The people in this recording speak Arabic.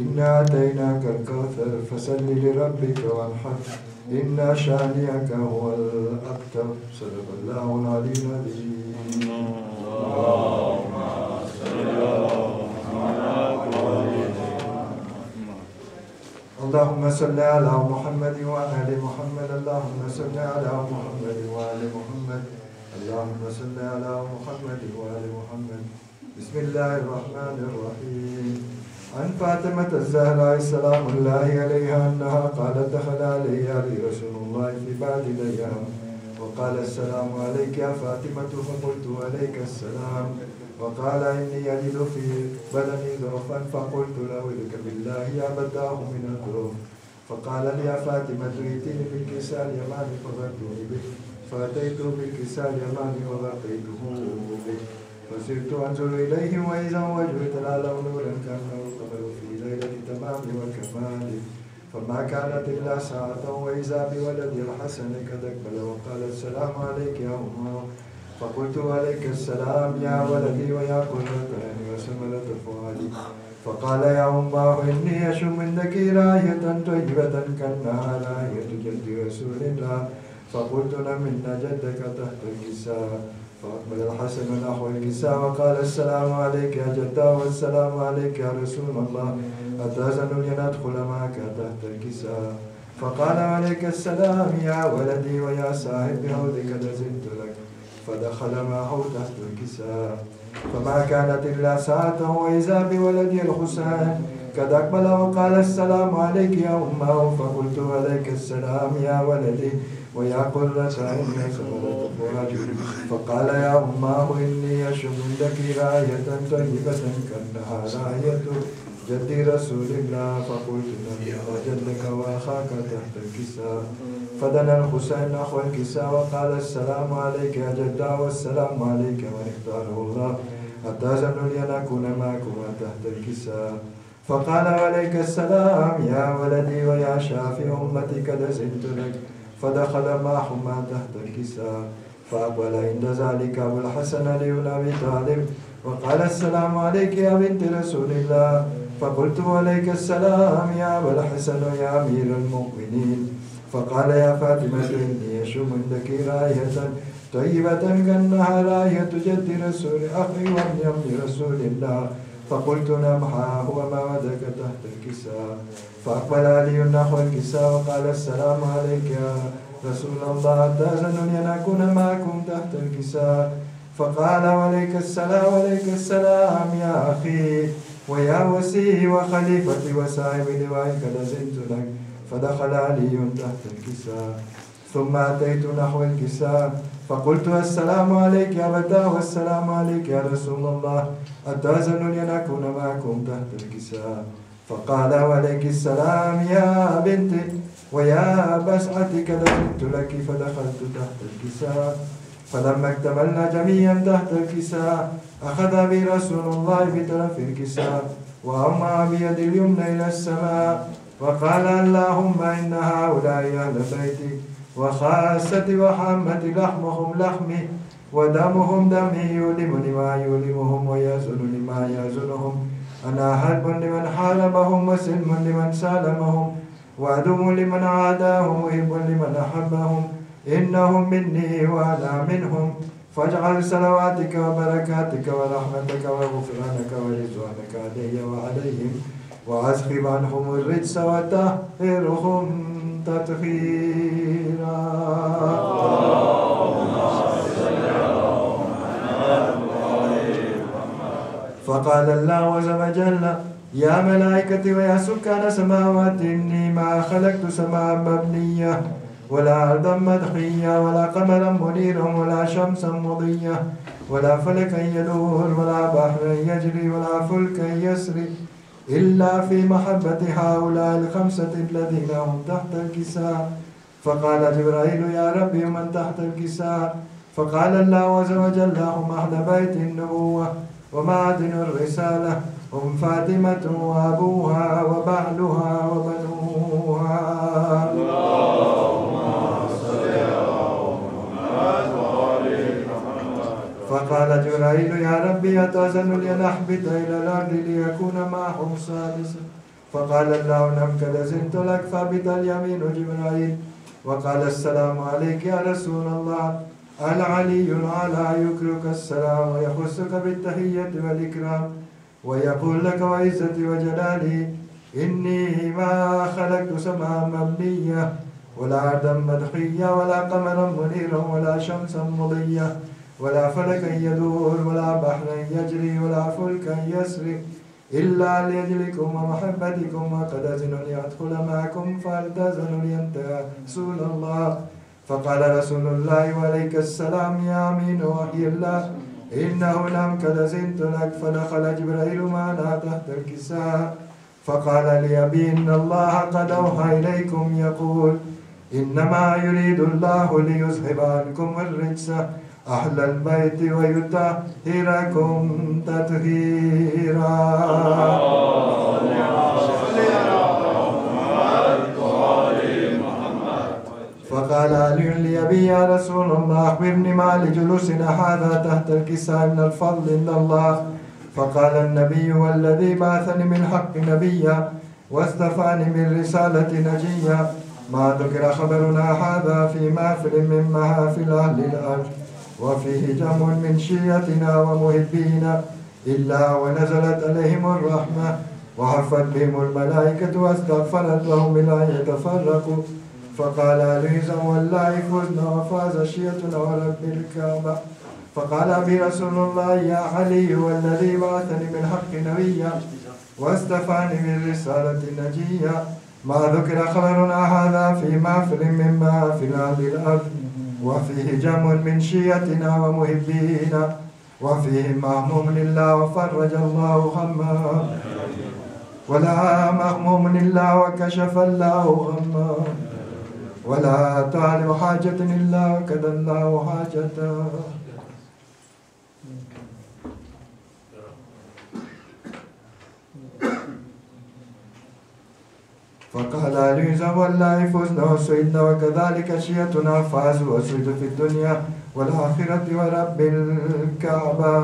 إنا أتيناك الكوثر فصل لربك وانحر. إن شانئك هو الأبتر. صدق الله العلي العظيم. اللهم صل على محمد وآل محمد. اللهم صل على محمد وآل محمد. اللهم صل على محمد وآل محمد. بسم الله الرحمن الرحيم. عن فاطمة الزهراء سلام الله عليها أنها قالت دخل علي علي رسول الله في بعض الأيام وقال السلام عليك يا فاطمة فقلت عليك السلام. وقال إني أجد في بدني ضعفا فقلت له لك بالله يا بداه من الضعف فقال لي يا فاطمة ائتني بالكساء اليماني فغطوني به. فأتيت بالكساء اليماني وغطيته به. فصرت أنظر إليه وإذا وجهه تلالى نورا كأنه القمر في ليلة تمام وكمال فما كانت إلا ساعة وإذا بولد الحسن قد أقبل وقال السلام عليك يا أمه. فقلت عليك السلام يا ولدي ويا قرة عيني وسمرة فؤادي. فقال يا أمه إني أشم عندك راية طيبة كأنها راية جد رسول الله. فقلت لم إن جدك تحت الكساء فأقبل الحسن نحو الكساء وقال السلام عليك يا جدا والسلام عليك يا رسول الله. أتأذن لي أن أدخل معك تحت الكساء؟ فقال عليك السلام يا ولدي ويا صاحب هودك لزمت لك. فدخل معه تحت الكساء. فما كانت إلا ساعة وإذا بولدي الحسين قد أقبل وقال السلام عليك يا أمه. فقلت عليك السلام يا ولدي ويا قرة عيني فؤادي فقال يا أمه إني أشم عندك راية طيبة كأنها راية جد رسول الله. فقلت نبي وجدك وأخاك تحت الكساء. فدنا الحسين نحو الكساء وقال السلام عليك يا جدا والسلام عليك من اختاره الله. أتأذن لي أن أكون معكما تحت الكساء. فقال عليك السلام يا ولدي ويا شافي أمتي قد زلت لك. فدخل معهما تحت الكساء. فأقبل عند ذلك أبو الحسن علي بن أبي طالب وقال السلام عليك يا بنت رسول الله. فقلت عليك السلام يا أبا الحسن يا أمير المؤمنين. فقال يا فاطمة إني أشم عندك راية طيبة كأنها راية جد رسول أخي وابن رسول الله. فقلت ها هو ما ودك تحت الكساء؟ فأقبل علي نحو الكساء وقال السلام عليك يا رسول الله. تأذنني أن أكون معكم تحت الكساء. فقال عليك السلام عليك السلام يا أخي ويا وسيء وخليفتي وصاحب لوائك لزلت لك. فدخل علي تحت الكساء. ثم أتيت نحو الكساء فقلت السلام عليك يا فتى والسلام عليك يا رسول الله. أتأذن لي أن أكون معكم تحت الكساء. فقال وعليك السلام يا بنتي ويا بسعتك لزلت لك فدخلت تحت الكساء. فلما اكتملنا جميعا تحت الكساء أخذ بي رسول الله بطرف الكساء وأما بيد اليمنى إلى السماء. وقال اللهم إن هؤلاء أهل بيتي وخاصتي وحامتي لحمهم لحمي ودمهم دمي يؤلمني ما يؤلمهم ويزنني ما يزنهم أنا حرب لمن حاربهم وسلم لمن سالمهم وعدو لمن عاداهم وهب لمن أحبهم. إنهم مني وأنا منهم. فاجعل صلواتك وبركاتك ورحمتك وغفرانك ورضوانك علي وعليهم. وأسخب عنهم الرجس وطهرهم تطهيرا فقال الله عز وجل يا ملائكتي ويا سكان سماوات إني ما خلقت سماء مبنية ولا أرضا مدحية ولا قمرا منيرا ولا شمسا مضية ولا فلكا يدور ولا بحرا يجري ولا فلكا يسري. إلا في محبة هؤلاء الخمسة الذين هم تحت الكساء. فقال جبرائيل يا ربي من تحت الكساء؟ فقال الله عز وجل هم أهل بيت النبوة ومعدن الرسالة هم فاطمة وأبوها وبعلها وبنوها. فقال جبرائيل يا ربي أتأذن لي أن أحبط إلى الأرض ليكون معهم سادسا فقال الله قد زنت لك ثابت اليمين جبرائيل. وقال السلام عليك يا رسول الله العلي العلى يكرك السلام ويخصك بالتحية والإكرام ويقول لك وعزتي وجلالي إني ما خلقت سماء مبنية ولا أرضا مدحية ولا قمرا منيرا ولا شمسا مضية. ولا فلكا يدور ولا بحرا يجري ولا فلكا يسري إلا لأجلكم ومحبتكم وقد أزنني أدخل معكم فألتزنني أنت يا رسول الله. فقال رسول الله وعليك السلام يا أمين وحي الله. إنه لم قد زنت لك فدخل جبريل معنا تحت الكساء. فقال لي أبي إن الله قد أوحى إليكم. يقول إنما يريد الله ليذهب عنكم الرجس. أهل البيت ويطهركم تطهيرا فقال علي لأبي يا رسول الله أخبرني ما لجلوسنا هذا تحت الكساء من الفضل عند الله. فقال النبي والذي بعثني من حق نبيا واصطفاني من رسالة نجيا. ما ذكر خبرنا هذا في محفل من محافل أهل الأرض. وفيه جمع من شيعتنا ومحبينا إلا ونزلت عليهم الرحمة وحفت بهم الملائكة واستغفرت لهم لا يتفرقوا. فقال عليزا والله فزنا وفاز شيعتنا ورب الكعبة. فقال أبي رسول الله يا علي والذي بعثني من حق نبيا واستفاني من رسالة نجيا. ما ذكر خبرنا هذا في محفل من محافل أهل الأرض. وفيه جمع من شيعتنا ومحبينا وفيه مهموم لله وفرج الله همه ولا مهموم إلا وكشف الله غمه ولا تعلم حاجة إلا وكذا الله حاجته فقال علي والله فزنا وسعدنا وكذلك شيتنا فازوا وسعدوا في الدنيا والآخرة ورب الكعبة.